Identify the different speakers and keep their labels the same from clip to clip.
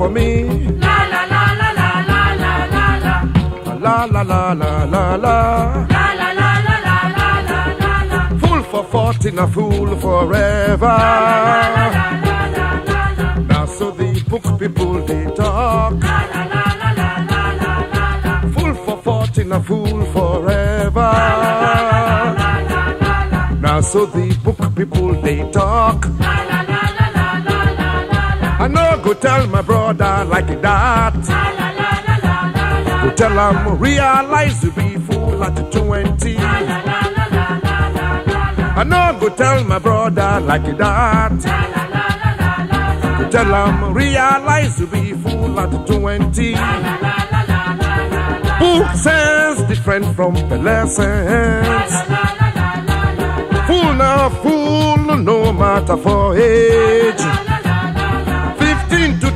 Speaker 1: for me.
Speaker 2: La la la la la la la la la.
Speaker 1: La la la la la la.
Speaker 2: La la la la la la la la la.
Speaker 1: Fool for forty, a fool forever. Now so the book people they talk. La la la la la la la la la. Fool for forty, a fool forever. Now so the book people they talk. Go tell my brother like that. Go tell him realize you be fool at twenty. I know go tell my brother like that. Go tell him realize you be fool at twenty. Who sense different from the lessons. Fool now, fool no matter for age.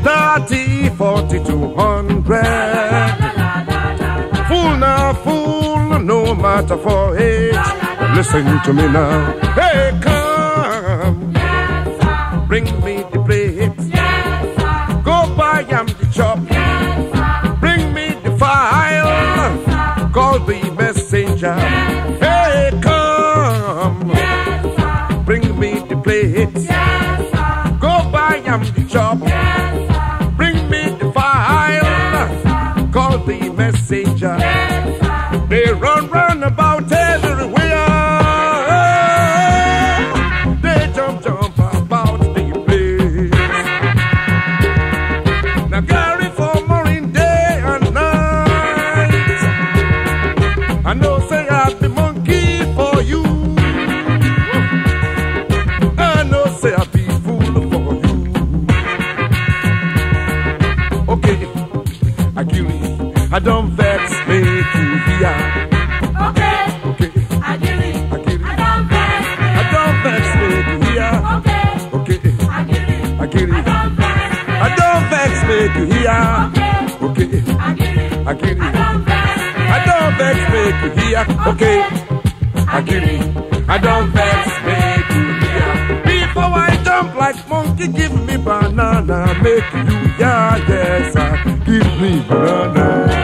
Speaker 1: 15 30, 40 to 100. Fool now, fool no matter for age. Listen to me now. Hey, come, bring me the plate. Go buy am the chop. Bring me the file. Call the messenger. Messenger. They run run about everywhere. They jump jump about the place. Now carry for morning, day and night. I know say I be monkey for you. I know say I be fool for you. Okay, I give you. I don't vex me to hear.
Speaker 2: Okay,
Speaker 1: okay,
Speaker 2: I get it.
Speaker 1: I
Speaker 2: don't vex me.
Speaker 1: I don't vex me to hear.
Speaker 2: Okay,
Speaker 1: Okay.
Speaker 2: I get it.
Speaker 1: I
Speaker 2: get it.
Speaker 1: I don't vex, me to hear.
Speaker 2: Okay, I get it.
Speaker 1: I
Speaker 2: don't vex,
Speaker 1: me to hear. Before I jump like monkey, give me banana, make you hear. Yes, I give me banana.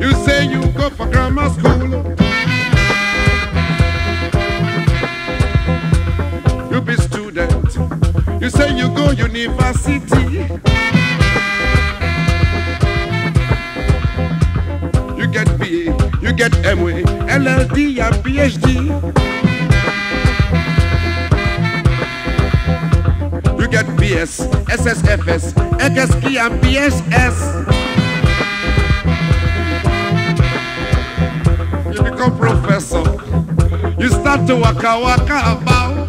Speaker 1: You say you go for grammar school. You be student. You say you go university. You get BA, you get MA, LLD and PhD. You get BS, SSFS, XSK and PSS. You professor. You start to waka waka about.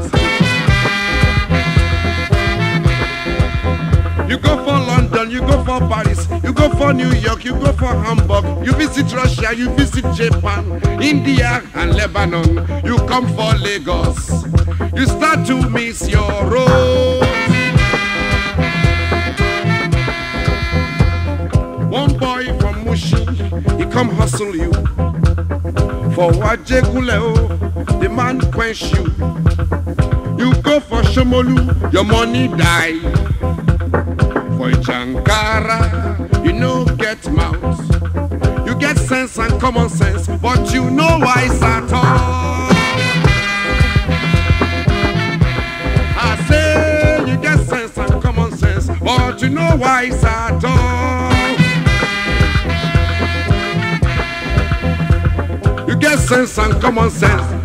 Speaker 1: You go for London, you go for Paris, you go for New York, you go for Hamburg, you visit Russia, you visit Japan, India and Lebanon. You come for Lagos. You start to miss your road. One boy from Mushin, he come hustle you. For Wajegule, oh, the man quench you. You go for Shomolu, your money die. For Jankara, you know get mouth. You get sense and common sense, but you know wise at all. I say you get sense and common sense, but you know wise at all. You get sense and common sense,